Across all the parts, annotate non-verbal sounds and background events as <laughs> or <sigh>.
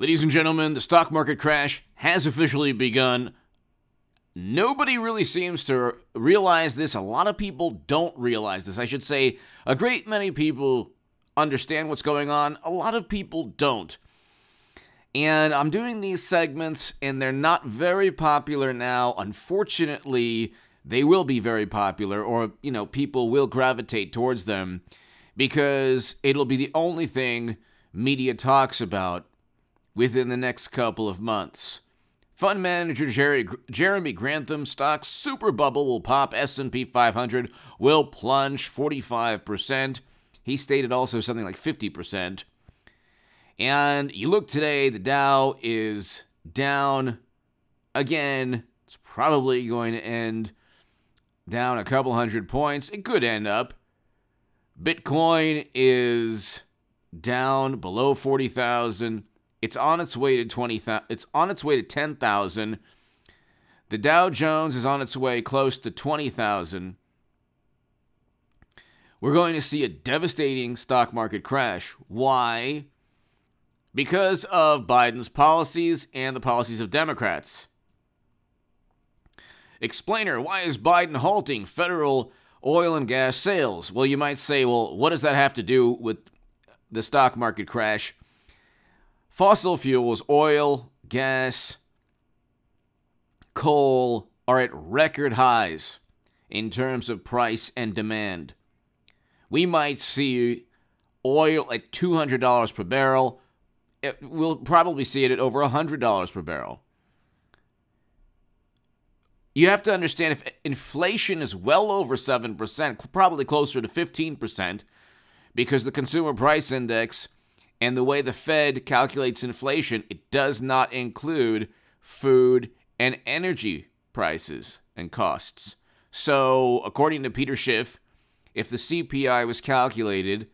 Ladies and gentlemen, the stock market crash has officially begun. Nobody really seems to realize this. A lot of people don't realize this. I should say, a great many people understand what's going on, a lot of people don't. And I'm doing these segments, and they're not very popular now. Unfortunately, they will be very popular, or, you know, people will gravitate towards them because it'll be the only thing media talks about within the next couple of months. Fund manager Jerry, Jeremy Grantham stocks super bubble will pop S&P 500 will plunge 45%. He stated also something like 50%. And you look today, the Dow is down again. It's probably going to end down a couple hundred points. It could end up. Bitcoin is down below 40,000. It's on its way to 20,000. It's on its way to 10,000. The Dow Jones is on its way close to 20,000. We're going to see a devastating stock market crash. Why? Because of Biden's policies and the policies of Democrats. Explainer, why is Biden halting federal oil and gas sales? Well, you might say, well, what does that have to do with the stock market crash? Fossil fuels, oil, gas, coal are at record highs in terms of price and demand. We might see oil at $200 per barrel. We'll probably see it at over $100 per barrel. You have to understand if inflation is well over 7%, probably closer to 15%, because the consumer price index and the way the Fed calculates inflation, it does not include food and energy prices and costs. So, according to Peter Schiff, if the CPI was calculated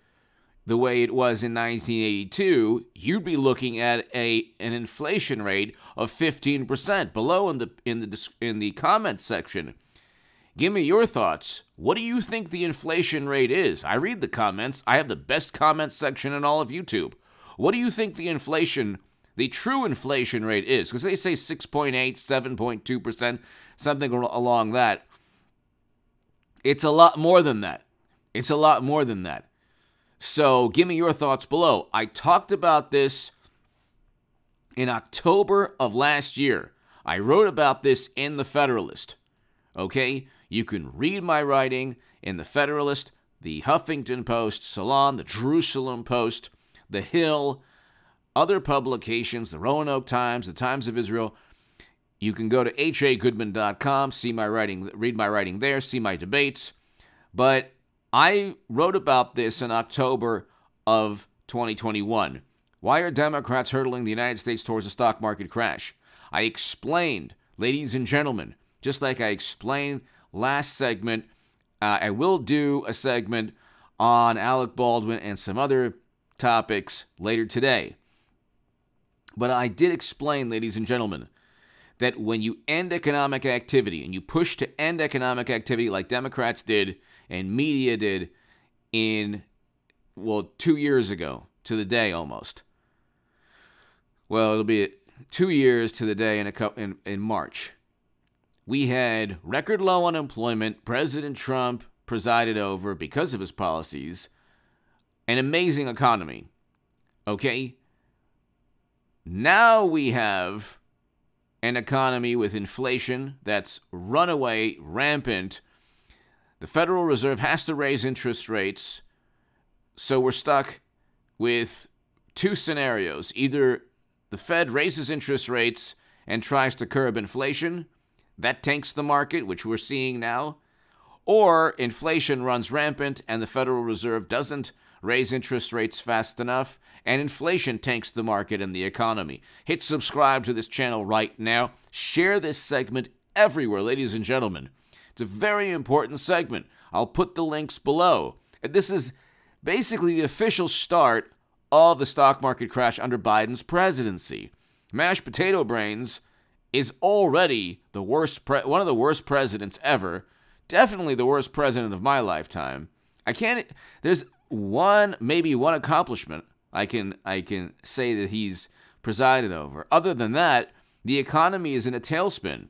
the way it was in 1982, you'd be looking at a an inflation rate of 15%. Below in the in the in the comments section, give me your thoughts. What do you think the inflation rate is? I read the comments. I have the best comments section in all of YouTube. What do you think the inflation the true inflation rate is? Because they say 6.8, 7.2%, something along that. It's a lot more than that. It's a lot more than that. So give me your thoughts below. I talked about this in October of last year. I wrote about this in The Federalist. Okay? You can read my writing in The Federalist, the Huffington Post, Salon, the Jerusalem Post, The Hill, other publications, the Roanoke Times, the Times of Israel. You can go to hagoodman.com, see my writing, read my writing there, see my debates. But I wrote about this in October of 2021. Why are Democrats hurtling the United States towards a stock market crash? I explained, ladies and gentlemen, just like I explained last segment, uh, I will do a segment on Alec Baldwin and some other topics later today. But I did explain, ladies and gentlemen, that when you end economic activity and you push to end economic activity like Democrats did and media did in, well, two years ago to the day almost. Well, it'll be two years to the day in, a, in, in March. We had record low unemployment. President Trump presided over, because of his policies, an amazing economy. Okay? Now we have an economy with inflation that's runaway, rampant, the Federal Reserve has to raise interest rates. So we're stuck with two scenarios. Either the Fed raises interest rates and tries to curb inflation, that tanks the market, which we're seeing now, or inflation runs rampant and the Federal Reserve doesn't raise interest rates fast enough, and inflation tanks the market and the economy. Hit subscribe to this channel right now. Share this segment everywhere, ladies and gentlemen. It's a very important segment. I'll put the links below. And This is basically the official start of the stock market crash under Biden's presidency. Mashed potato brains is already the worst one of the worst presidents ever. Definitely the worst president of my lifetime. I can't there's one maybe one accomplishment I can I can say that he's presided over. Other than that, the economy is in a tailspin.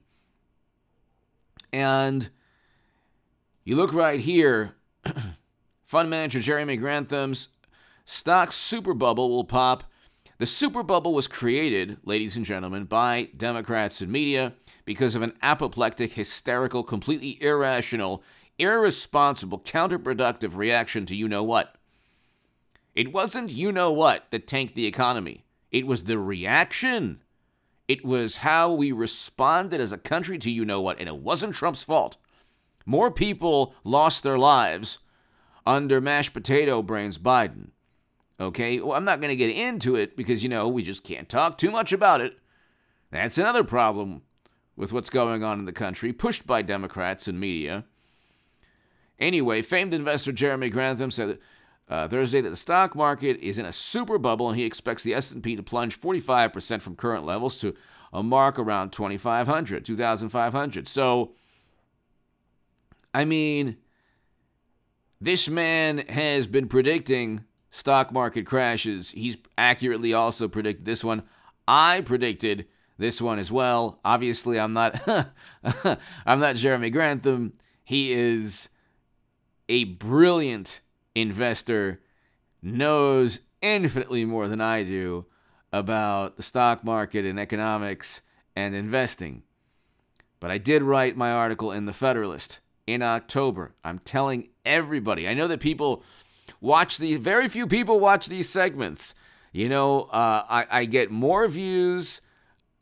And you look right here, <clears throat> fund manager Jeremy Grantham's stock super bubble will pop. The super bubble was created, ladies and gentlemen, by Democrats and media because of an apoplectic, hysterical, completely irrational, irresponsible, counterproductive reaction to you know what. It wasn't you know what that tanked the economy. It was the reaction. It was how we responded as a country to you know what, and it wasn't Trump's fault. More people lost their lives under mashed potato brains Biden. Okay, well, I'm not going to get into it because, you know, we just can't talk too much about it. That's another problem with what's going on in the country, pushed by Democrats and media. Anyway, famed investor Jeremy Grantham said uh, Thursday that the stock market is in a super bubble, and he expects the S&P to plunge 45% from current levels to a mark around 2,500, 2,500. So, I mean, this man has been predicting stock market crashes. He's accurately also predicted this one. I predicted this one as well. Obviously, I'm not <laughs> I'm not Jeremy Grantham. He is a brilliant investor, knows infinitely more than I do about the stock market and economics and investing. But I did write my article in the Federalist in October. I'm telling everybody. I know that people watch these, very few people watch these segments. You know, uh, I, I get more views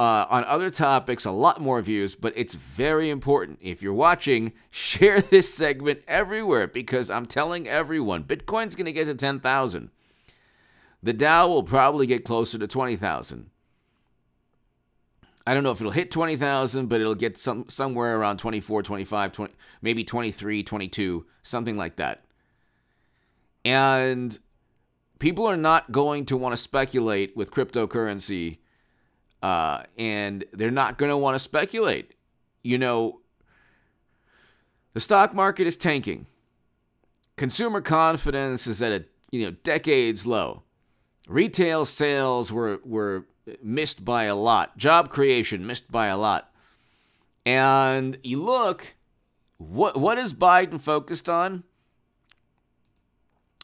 uh, on other topics, a lot more views, but it's very important. If you're watching, <laughs> share this segment everywhere because I'm telling everyone Bitcoin's going to get to 10,000. The Dow will probably get closer to 20,000. I don't know if it'll hit 20,000, but it'll get some somewhere around 24, 25, 20, maybe 23, 22, something like that. And people are not going to want to speculate with cryptocurrency uh, and they're not going to want to speculate. You know, the stock market is tanking. Consumer confidence is at a you know decades low. Retail sales were were missed by a lot. Job creation missed by a lot. And you look, what what is Biden focused on?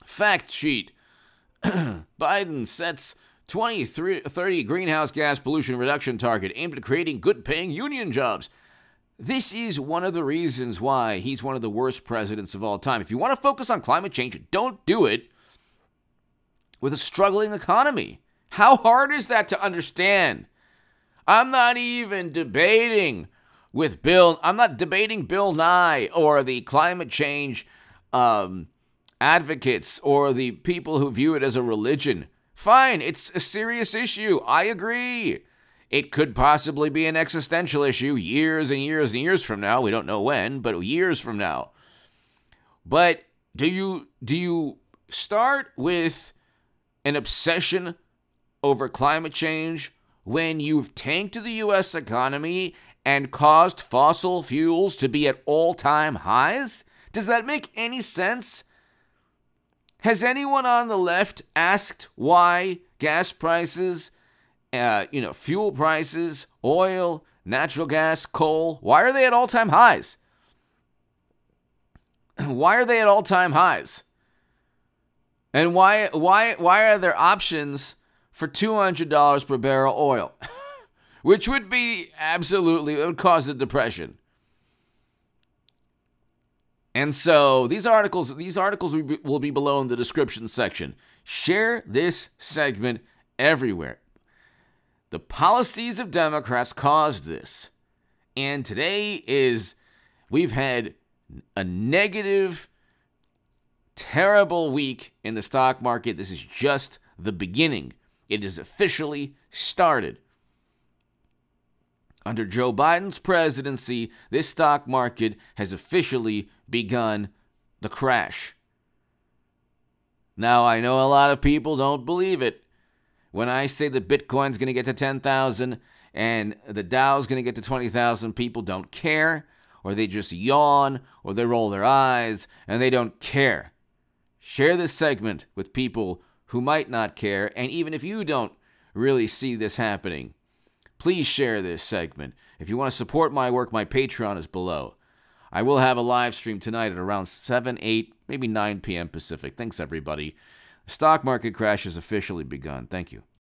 Fact sheet. <clears throat> Biden sets 2030 greenhouse gas pollution reduction target aimed at creating good paying union jobs. This is one of the reasons why he's one of the worst presidents of all time. If you want to focus on climate change, don't do it with a struggling economy. How hard is that to understand? I'm not even debating with Bill, I'm not debating Bill Nye or the climate change um, advocates or the people who view it as a religion. Fine, it's a serious issue. I agree. It could possibly be an existential issue years and years and years from now. We don't know when, but years from now. But do you do you start with an obsession over climate change when you've tanked the US economy and caused fossil fuels to be at all-time highs? Does that make any sense? Has anyone on the left asked why gas prices, uh, you know, fuel prices, oil, natural gas, coal, why are they at all time highs? <clears throat> why are they at all time highs? And why why why are there options for two hundred dollars per barrel oil, <laughs> which would be absolutely it would cause a depression. And so these articles, these articles will be below in the description section. Share this segment everywhere. The policies of Democrats caused this. And today is we've had a negative terrible week in the stock market. This is just the beginning. It is officially started. Under Joe Biden's presidency, this stock market has officially begun the crash. Now, I know a lot of people don't believe it. When I say that Bitcoin's going to get to 10,000 and the Dow's going to get to 20,000, people don't care, or they just yawn, or they roll their eyes, and they don't care. Share this segment with people who might not care, and even if you don't really see this happening. Please share this segment. If you want to support my work, my Patreon is below. I will have a live stream tonight at around 7, 8, maybe 9 p.m. Pacific. Thanks, everybody. The stock market crash has officially begun. Thank you.